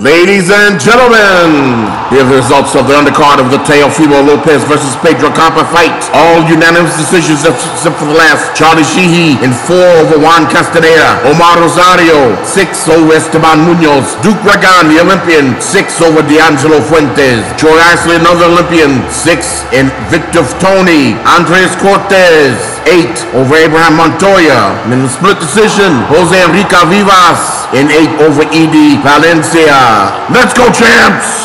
Ladies and gentlemen, here are the results of the undercard of the Teofimo Lopez versus Pedro Campa fight. All unanimous decisions except for the last. Charlie Sheehy in 4 over Juan Castaneda. Omar Rosario, 6 over Esteban Munoz. Duke Ragan, the Olympian, 6 over D'Angelo Fuentes. Troy Isley, another Olympian, 6 in Victor Toney. Andres Cortes, 8 over Abraham Montoya. In the split decision, Jose Enrique Vivas in 8 over Edy Valencia. Let's go, champs!